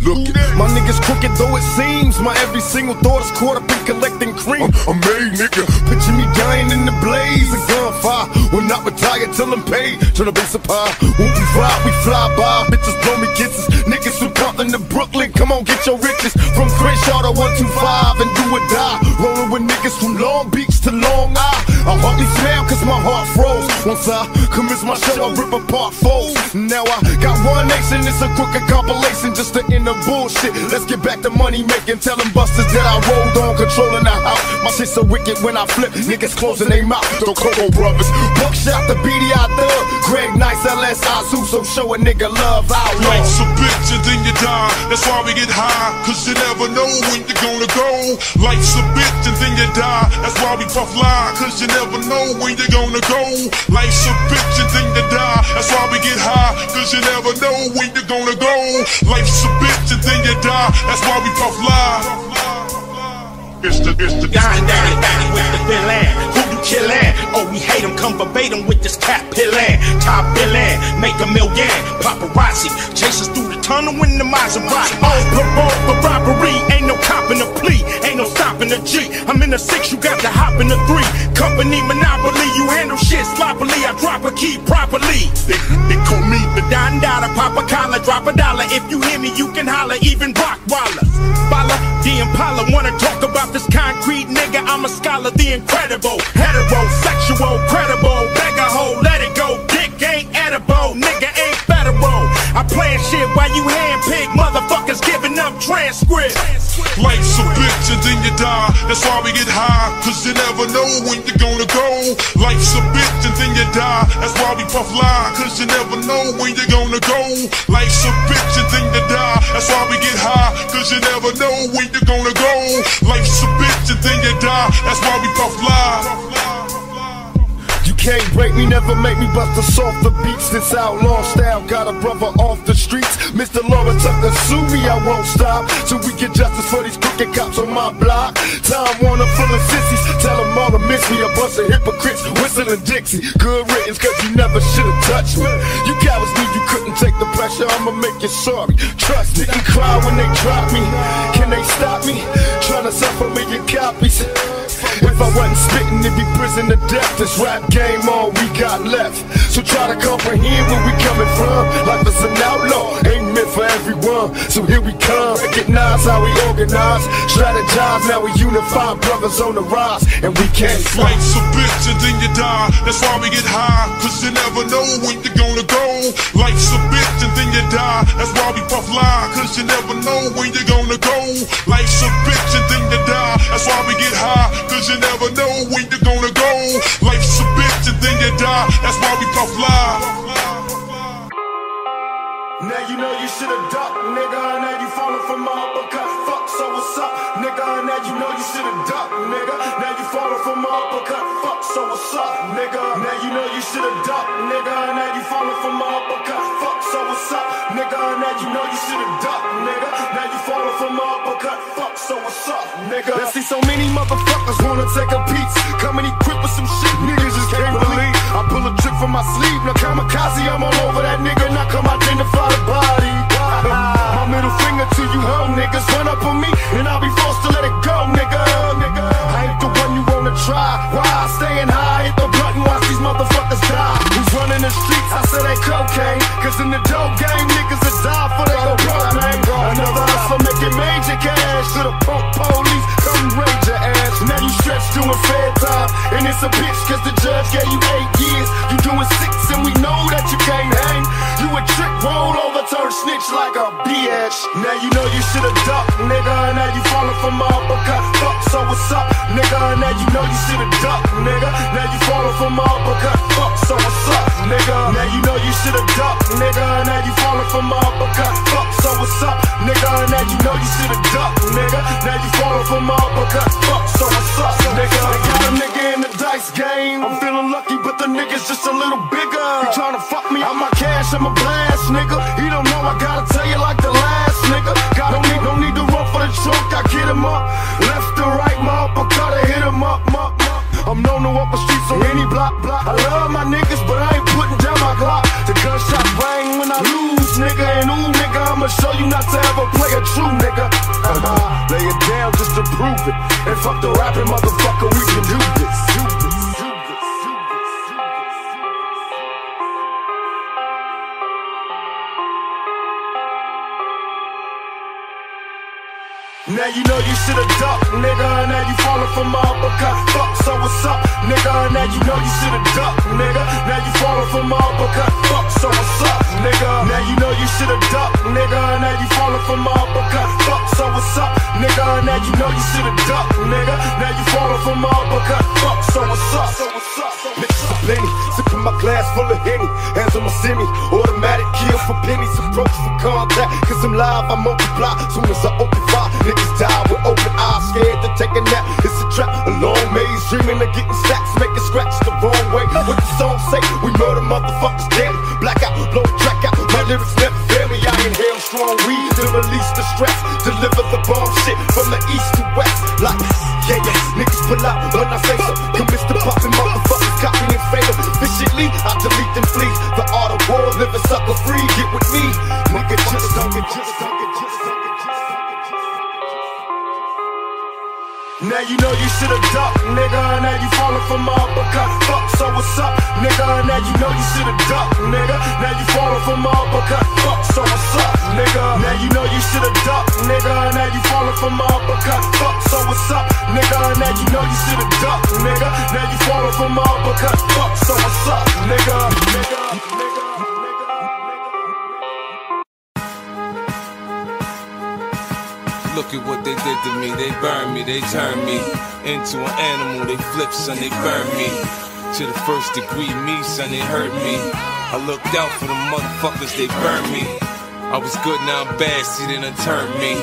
Look, look, my niggas crooked though it seems. My every single thought is caught up in collecting cream. I'm, a made nigga. Picture me dying in the blaze of gunfire. Will not retire till I'm paid. Turn the base up high. When we fly, we fly by. Bitches blow me kisses. Niggas from to Brooklyn. Come on, get your riches. From Crenshaw to 125 and do or die. Rolling with niggas from Long Beach to Long Island. I hardly smile cause my heart froze. Once I commence my show, I rip apart foes. Now I got one nation, it's a crooked compilation just to end the bullshit. Let's get back to money making. Tell them busters that I rolled on, controlling the house. My shit so wicked when I flip, niggas closing their mouth. The Cocoa Brovaz, Buckshot, the BDI Thug, Greg Nice, LS Azu, so show a nigga love out. Life's a bitch and then you die. That's why we get high, cause you never know when you're gonna go. Life's a bitch and then you die. That's why we puff lie, cause you never know when you're gonna go. Life's a bitch and then you die. That's why we get high, cause you never know when you're gonna go. Life's a bitch and then you die. That's why we puff lie. It's the, it's the Dying daddy, daddy with the. Who you killin'? Oh, we hate him, come verbatim with this cat pillin'. Top billion, make a million. Paparazzi, chase us through the tunnel in the Maserati. On parole for robbery, ain't no copping a plea, ain't no stopping a G. I'm in the six, you got to hop in the three. Company monopoly, you handle shit sloppily. I drop a key properly. They, they call me the Don Dada, pop a collar, drop a dollar. If you hear me, you can holler, even Rock Waller. Bala, the Impala, wanna talk about this concrete nigga? I'm a scholar, the incredible. Heterosexual, credible. Beggar hoe, let it go. Dick ain't edible, nigga ain't federal. I plan shit while you handpick motherfuckers giving up transcript. Life's a bitch and then you die. That's why we get high, cause you never know when you're gonna go. Life's a bitch and then you die. That's why we puff lie, cause you never know when you're gonna go. Life's a bitch and then you die. That's why we get high, cause you never know when you're gonna go. Life's a bitch and then you die. That's why we puff lie. Can't break me, never make me bust a softer beats. This outlaw style got a brother off the streets. Mr. Delores Tucker, sue me, I won't stop. Till we get justice for these crooked cops on my block. Time Warner full of sissies, tell them all to miss me. A bunch of hypocrites, whistling Dixie. Good riddance, cause you never should've touched me. You cowards knew you couldn't take the pressure, I'ma make you sorry. Trust me, you cry when they drop me. Can they stop me? Trying to sell a million copies. If I wasn't spitting, it'd be prison to death. This rap game, all we got left. So try to comprehend where we coming from. Life is an outlaw, ain't meant for everyone. So here we come, recognize how we organize, strategize. Now we unify, brothers on the rise, and we can't stop. Life's a bitch and then you die. That's why we get high, cause you never know when you're gonna go. Life's a bitch and then you die. That's why we puff lie, cause you never know when you're gonna go. Life's a bitch and then you die. That's why we get high, cause you never know when you're gonna go. Life's a bitch and then you die. That's why we puff lie. Now you know you should've ducked, nigga. Now you falling for my uppercut. Fuck, so what's up, nigga? Now you know you should've ducked, nigga. Now you falling for my uppercut. So what's up, nigga? Now you know you should've ducked, nigga. Now you falling for my uppercut. Fuck, so what's up, nigga? Now you know you should've ducked, nigga. Now you falling for my uppercut. Fuck, so what's up, nigga? Let's see so many motherfuckers wanna take a piece. Coming equipped with some shit niggas just can't believe. I pull a trick from my sleeve. Now kamikaze, I'm all over that nigga. Now come identify the body. My middle finger to you hoe niggas. Run up on me and I'll be forced to let it go, nigga. I try. Why? I staying high, hit the button, watch these motherfuckers die. Who's running the streets? I said they cocaine. Cause in the dope game, niggas that die for broke, man. Another hustler making major cash. To the punk police, come raid your ass. Now you stretched doing fair time. And it's a bitch cause the judge gave you eight years. You doing six and we know that you can't hang. You a trick roll over, turn snitch like a bitch. Now you know you should've ducked, nigga. Now you falling for my uppercut. Fuck, so what's up, nigga? Now you know you should've ducked, nigga. Now you falling for my uppercut. Fuck, so falling Now you know you should've ducked, nigga. Now you falling for my uppercut. Fuck, so what's up, nigga? Now you know you should've ducked, nigga. Now you falling for my uppercut. Fuck, so what's up, nigga? Now you know you should've ducked, nigga. Now you falling for my uppercut. Fuck, so what's up, nigga? Now you know you should've ducked, nigga. Now you falling for my uppercut. Fuck, so what's up? So what's up? Mix a plenty, sipping my glass full of henny. Hands on my semi, automatic kill for pennies, approach for contact. Cause I'm live, I multiply. Soon as I open fire, niggas die with open eyes, scared to take a nap. It's a trap, a long maze, dreaming of getting stacks, making scratch the wrong way. What the song say? We murder motherfuckers dead. Blackout, blow the track out. My lyrics never fail me. I inhale strong weed to release the stress. Deliver the bomb shit from the east to west. Like, yeah, yeah, niggas pull out when I say so. Commits to popping motherfuckers, Efficiently, I delete them fleas. The art of war, live a sucker free. Get with me, nigga. Just don't get, just don't get, just don't get, just now you know you should've ducked, nigga. Now you falling for my uppercut. Fuck, so what's up, nigga? Now you know you should've ducked, nigga. Now you falling for my uppercut. Fuck, so what's up, nigga? Now you know you should've ducked, nigga. Now you falling for my uppercut. Fuck, so what's up, nigga? Now you know you should've ducked, my uppercut. Fuck, so nigga. Look at what they did to me. They burned me, they turned me into an animal. They flipped, son, they burned me. To the first degree, me, son, they hurt me. I looked out for the motherfuckers, they burned me. I was good, now I'm bad, see, they done turned me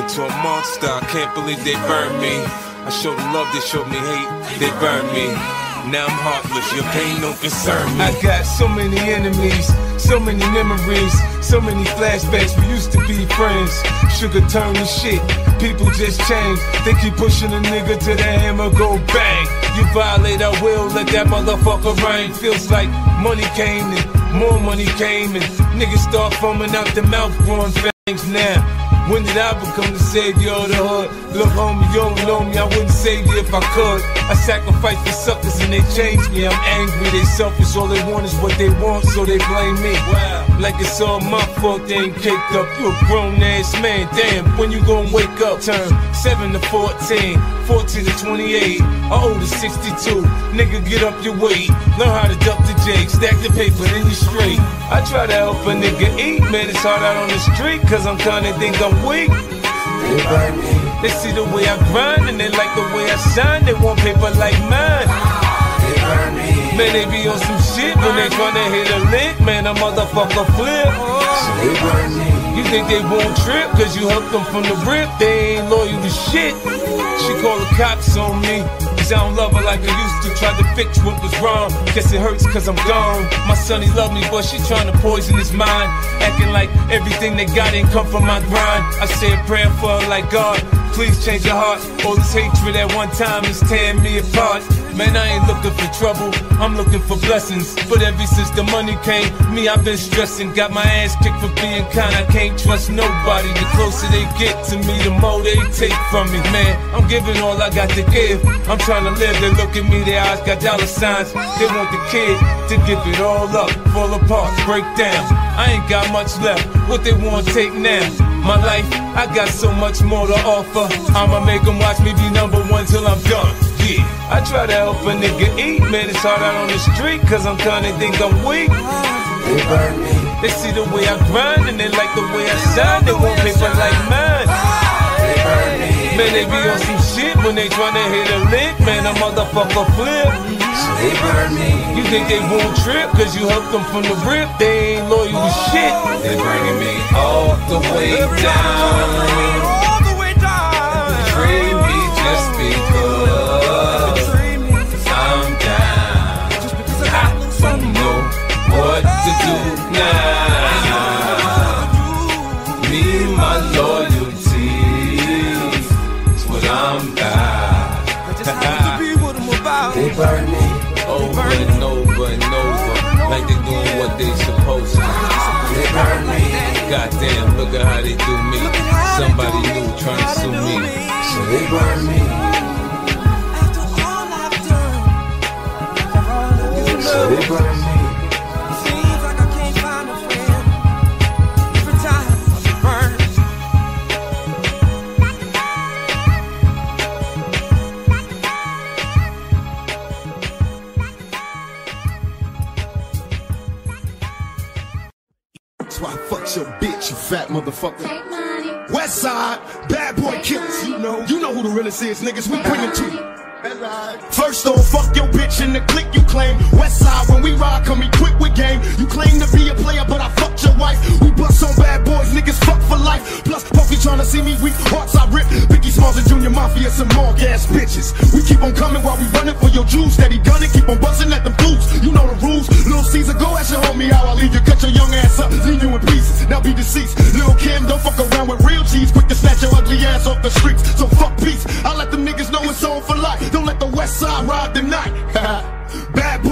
into a monster. I can't believe they burned me. I showed them love, they showed me hate, they burned me. Now I'm heartless, your pain don't concern me. I got so many enemies, so many memories, so many flashbacks. We used to be friends. Sugar turned to shit, people just change. They keep pushing a nigga to the hammer, go bang. You violate, I will let that motherfucker rain. Feels like money came and more money came and niggas start foaming out the mouth, growing fangs now. When did I become the savior of the hood? Look, homie, you don't know me, I wouldn't save you if I could. I sacrifice for suckers and they change me. I'm angry, they selfish, all they want is what they want, so they blame me. Wow. Like it's all my fault, they ain't caked up. You a grown ass man, damn, when you gonna wake up? Turn 7 to 14, 14 to 28, I owe to 62. Nigga, get up your weight, learn how to duck the jake, stack the paper, then you straight. I try to help a nigga eat, man, it's hard out on the street, cause I'm kinda think I'm weak. They see the way I grind and they like the way I shine. They want paper like mine. Man, they be on some shit when they tryna hit a lick. Man, a motherfucker flip. You think they won't trip cause you helped them from the rip? They ain't loyal to shit. She call the cops on me. Cause I don't love her like I used to. Tried to fix what was wrong. Guess it hurts cause I'm gone. My son, he love me, but she trying to poison his mind. Acting like everything they got ain't come from my grind. I say a prayer for her like God. Please change your heart. All this hatred at one time is tearing me apart. Man, I ain't looking for trouble. I'm looking for blessings. But ever since the money came, me, I've been stressing. Got my ass kicked for being kind. I can't trust nobody. The closer they get to me, the more they take from me. Man, I'm giving all I got to give. I'm trying to live. They look at me, their eyes got dollar signs. They want the kid to give it all up, fall apart, break down. I ain't got much left. What they want, take now. My life, I got so much more to offer. I'ma make them watch me be number one till I'm done. Yeah, I try to help a nigga eat, man. It's hard out on the street, cause I'm kinda think I'm weak. They burn me. They see the way I grind and they like the way I shine. They want paper like mine. They burn me. Man, they be on some shit when they tryna hit a lick. Man, a motherfucker flip. They burn me. You think they won't trip cause you helped them from the rip? They ain't loyal to shit. They bringing me all the way down. All the way down. Betray me just because. I'm down. I don't know what to do now. Me, my loyalty like they doing what they supposed to. They burn me. Goddamn, look at how they do me. Somebody new trying to sue me, so they burn me. So they burn me. Motherfucker. West side, bad boy killers. You know, you know who the realest is, niggas. We bring it to you. First off, fuck your bitch in the clique you claim. West side, when we ride, come equipped with game. You claim to be a player, but I fucked your wife. We bust on bad boys, niggas fuck for life. Plus, Puffy tryna see me weak, Mafia, some more gas bitches. We keep on coming while we running for your juice. Steady gunning, keep on busting at them fools. You know the rules. Little Caesar, go ask your homie how I leave you. Cut your young ass up, leave you in pieces. Now be deceased. Little Kim, don't fuck around with real cheese. Quick to snatch your ugly ass off the streets. So fuck peace. I let them niggas know it's on for life. Don't let the West Side ride the night.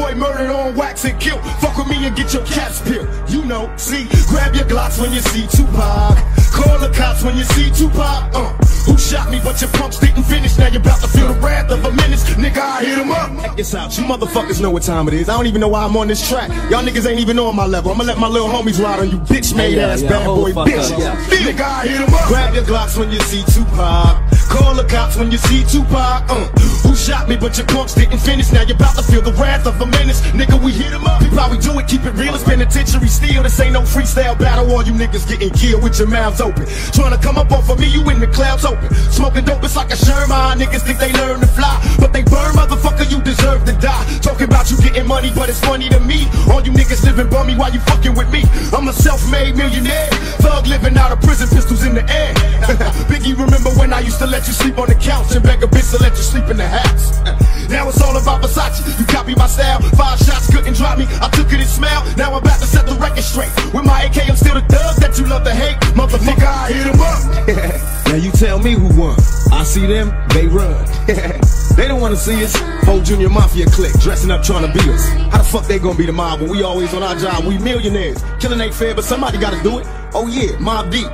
Boy murdered on wax and kill. Fuck with me and get your caps peeled. You know, see, grab your glocks when you see Tupac. Call the cops when you see Tupac. Uh, who shot me, but your pumps didn't finish. Now you're about to feel the wrath of a menace. Nigga, I hit him up. Check this out. You motherfuckers know what time it is. I don't even know why I'm on this track. Y'all niggas ain't even on my level. I'ma let my little homies ride on you bitch made Yeah, ass yeah, bad boy bitch. Nigga, I hit him up. Grab your glocks when you see Tupac. Call the cops when you see Tupac. Uh, who shot me, but your punks didn't finish. Now you're about to feel the wrath of a menace. Nigga, we hit him up. We do it, keep it real. It's penitentiary steel. This ain't no freestyle battle. All you niggas getting killed with your mouths open. Trying to come up off of me, you in the clouds open. Smoking dope, it's like a Sherman. Niggas think they learn to fly, but they burn, motherfucker. You deserve to die. Talking about you getting money, but it's funny to me. All you niggas living bummy while you fucking with me. I'm a self-made millionaire. Thug living out of prison, pistols in the air. Biggie, remember when I used to let you sleep on the couch and beg a bitch to let you sleep in the house? Now it's all about Versace. You copy my style. Five shots couldn't drop me. I took it and smiled. Now I'm about to set the record straight. With my AK, I'm still the thug that you love to hate. Motherfucker, I hit him up. now you tell me who won. I see them, they run. they don't wanna see us. Whole Junior Mafia clique dressing up trying to beat us. How the fuck they gonna be the mob when we always on our job? We millionaires. Killing ain't fair, but somebody gotta do it. Oh yeah, Mobb Deep.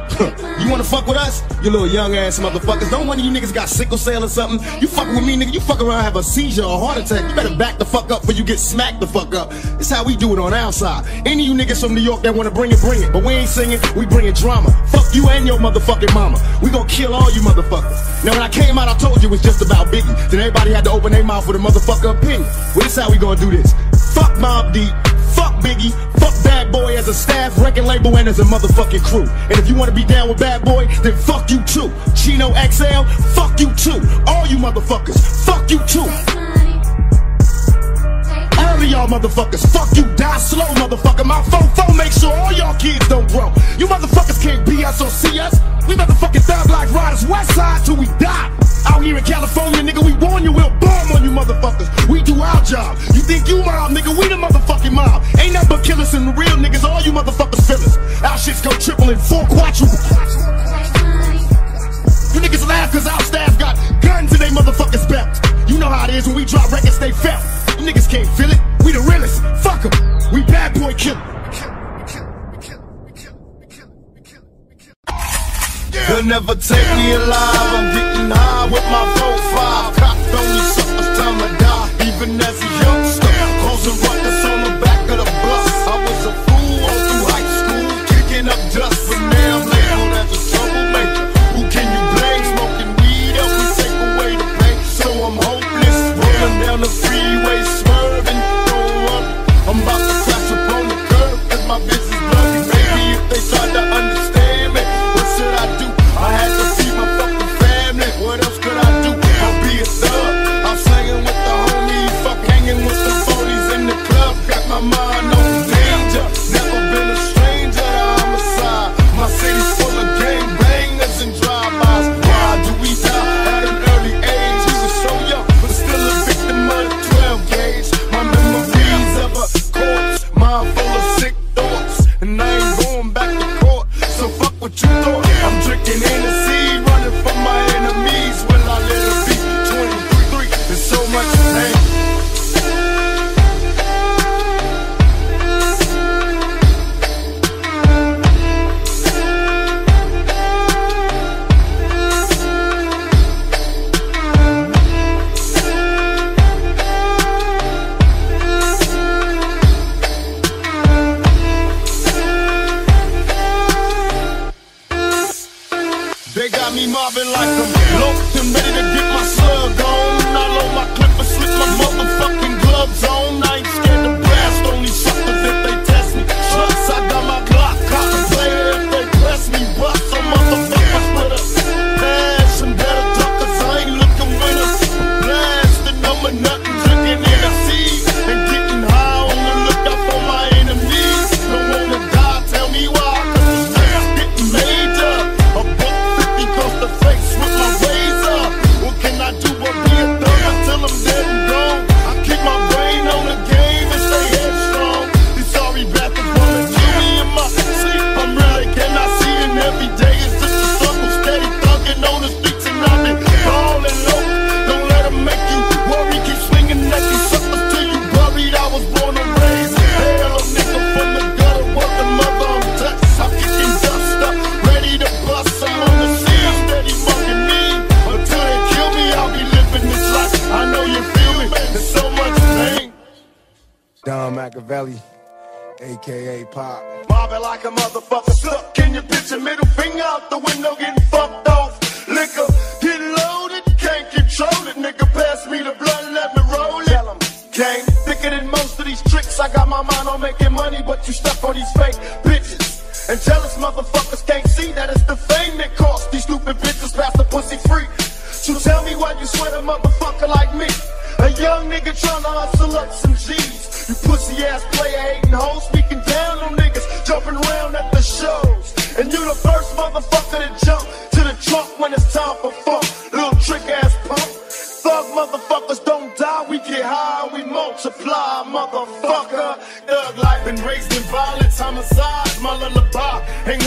you wanna fuck with us? You little young ass motherfuckers. Don't one of you niggas got sickle cell or something? You fucking with me, nigga. You fuck around have a seizure or heart attack. You better back the fuck up before you get smacked the fuck up. This how we do it on our side. Any of you niggas from New York that wanna bring it, bring it. But we ain't singing, we bringing drama. Fuck you and your motherfucking mama. We gonna kill all you motherfuckers. Now when I came out, I told you it was just about Biggie. Then everybody had to open their mouth with a motherfucker opinion. Well, this how we gonna do this. Fuck Mobb Deep. Fuck Biggie, fuck Bad Boy as a staff, record label, and as a motherfucking crew. And if you wanna be down with Bad Boy, then fuck you too. Chino XL, fuck you too. All you motherfuckers, fuck you too. All of y'all motherfuckers, fuck you, die slow, motherfucker. My phone phone make sure all y'all kids don't grow. You motherfuckers can't be us or see us. We motherfucking thug like riders, west side till we die. Out here in California, nigga, we warn you, we'll bomb on you motherfuckers. We do our job. You think you mob, nigga, we the motherfucking mob. Ain't nothing but killers and real niggas, all you motherfuckers fillers. Our shits go triple and four quadruple. You niggas laugh cause our staff got guns in they motherfuckers belts. You know how it is when we drop records, they felt. You niggas can't feel it. We the realest. Fuck 'em. We bad boy killer. They'll never take me alive. I'm getting high with my 4-5. Cocked on you suckers, time to die. Even as a youngster, And you the first motherfucker to jump to the trunk when it's time for funk. Little trick ass punk. Thug motherfuckers don't die, we get high, we multiply, motherfucker. Thug life been raised in violence, homicides, my lullaby. Hang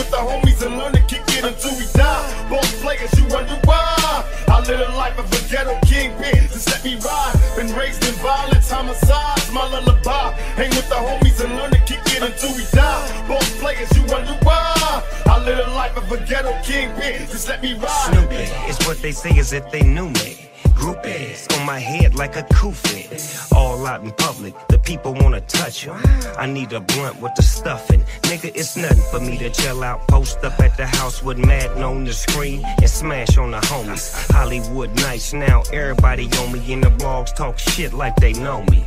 Snoopy is what they say as if they knew me. Groupies on my head like a kufi. All out in public, the people wanna touch 'em. I need a blunt with the stuffing. Nigga, it's nothing for me to chill out, post up at the house with Madden on the screen and smash on the homies. Hollywood nights now, everybody on me in the blogs talk shit like they know me.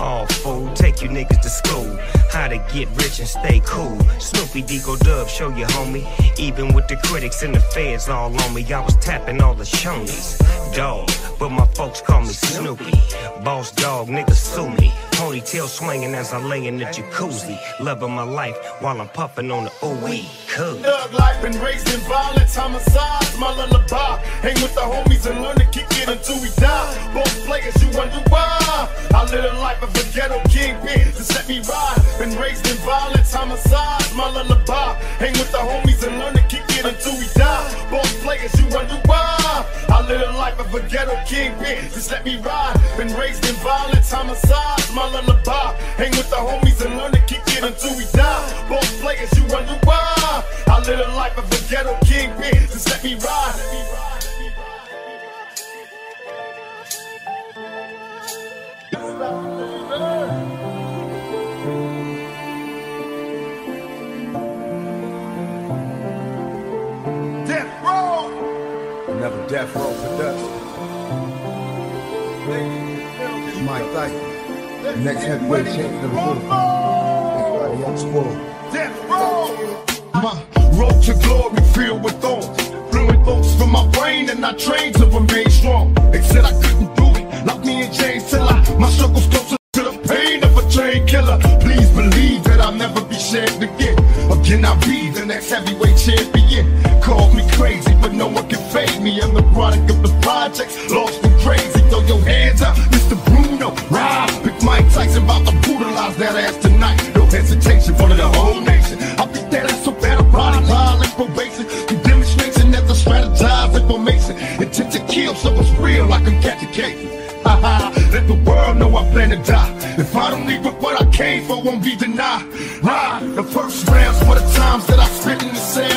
All fool, take you niggas to school. How to get rich and stay cool. Snoopy Deagle Dub, show you homie. Even with the critics and the feds all on me, I was tapping all the shonies. Dog, but my folks call me Snoopy. Boss dog, niggas sue me. Ponytail swinging as I lay in the jacuzzi. Loving my life while I'm puffing on the ooh-wee. Cool. Thug life been raised in violence, homicides, my lullaby. Hang with the homies and learn to kick it until we die. Both players, you wonder why. I live a life of a ghetto kingpin, to set me ride. Been raised in violence, homicides, my lullaby. Hang with the homies and learn to kick it until we die. Both players, you wonder why. I live a life of a ghetto kingpin, just let me ride. Been raised in violence, homicides, my lullaby. Hang with the homies and learn to kick it until we die. Both players, you wonder why. I live a life of a ghetto kingpin, just let me ride. Death Another death row production. Mike Tyson, next heavyweight champion of the world. Everybody else spoiled. Death row! My road to glory filled with thorns. Fluid thoughts from my brain and I trained to remain strong. They said I couldn't do it. Locked me in chains till I, my struggles closer to the pain of a train killer. Please believe that I'll never be shamed again. Again, I'll be the next heavyweight champion. Call me crazy, but no one can fade me. I'm the product of the projects, lost and crazy. Throw your hands up, Mr. Bruno. Ride, Big Mike Tyson about to brutalize that ass tonight. No hesitation, front of the whole nation. I'll beat that ass so bad, I'm body like probation. You demonstration that the strategize information. Intent to kill, so it's real, like I'm catching cases. Ha ha, let the world know I plan to die. If I don't leave with what I came for, won't be denied. Ride, the first rounds for the times that I spent in the cell.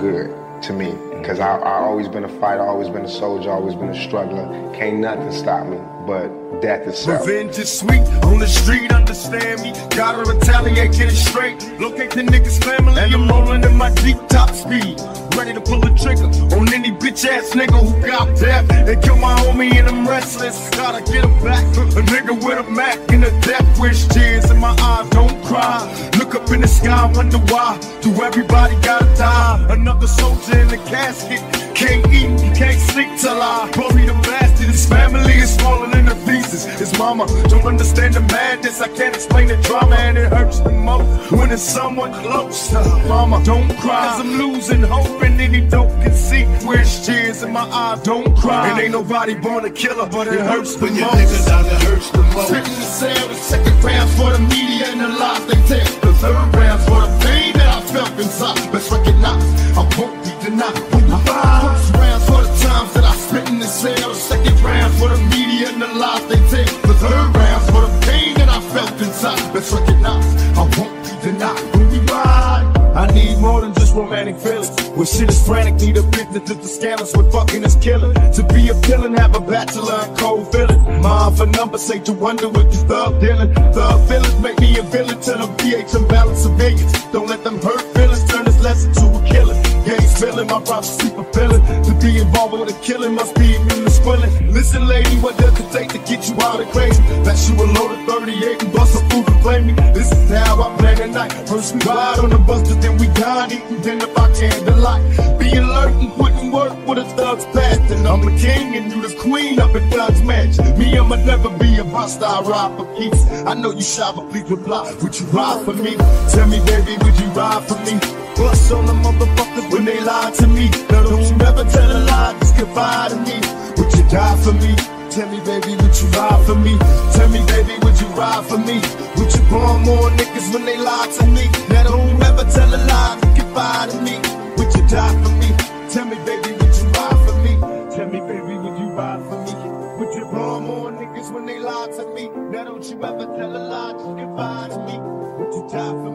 Good to me. Mm-hmm. Cause I, I always been a fighter, always been a soldier, always been a struggler. Can't nothing stop me but death. Revenge is sweet on the street, understand me. Gotta retaliate, get it straight. Locate the nigga's family, and I'm rolling in my deep top speed. Ready to pull the trigger on any bitch ass nigga who got death. They kill my homie and I'm restless. Gotta get him back. A nigga with a Mac and a death wish. Tears in my eyes, don't cry. Look up in the sky, wonder why. Do everybody gotta die? Another soldier in the casket. Can't eat, can't sleep till I bury the bastard. His family is falling into pieces. His mama don't understand the madness. I can't explain the drama, and it hurts the most when it's someone close. To mama, don't cry. Cause I'm losing hope, and any dope can see. Where's tears in my eyes? Don't cry. And ain't nobody born a killer, but it hurts the When your most. niggas out, it hurts the most. Spitting the cell, the second rounds for the media and the lies they tell. The third rounds for the pain that I felt inside. Let's recognize, I won't be denied. When you find first rounds for the times that I spit in the cell. Second rounds for the media and the lies they tell. The third rounds for the pain that I felt inside. Let's recognize, I won't be denied. When we ride. I need more than just romantic feelings. When shit is frantic, need a business that the scammers with fucking is killing. To be a villain, have a bachelor and cold feeling. Mom for numbers, say to wonder what you thug dealing. Thug feelings make me a villain to the PH and balance civilians. Don't let them hurt feelings turn this lesson to. Feeling, my prophecy fulfilling. To be involved with a killing must be immune to squilling. Listen, lady, what does it take to get you out of crazy? That you a loaded 38 and bust a food and blame me. This is how I plan the night. First we ride on the bus, but then we dine, eating dinner by candlelight. Be alert and putting work with a thug's past. And I'm the king and you the queen up in Thug's match. Me, I'ma never be a buster, I ride for keeps. I know you shy, but please reply. Would you ride for me? Tell me, baby, would you ride for me? Bust on the motherfuckers when they lie to me. Now don't you never tell a lie, just confide in me. Would you die for me? Tell me, baby, would you ride for me? Tell me, baby, would you ride for me? Would you burn more niggas when they lie to me? Now don't you never tell a lie, just confide in me. Would you die for me? Tell me, baby, would you ride for me? Tell me, baby, would you ride for me? Would you burn more niggas when they lie to me? Now don't you ever tell a lie, just confide in me. Would you die for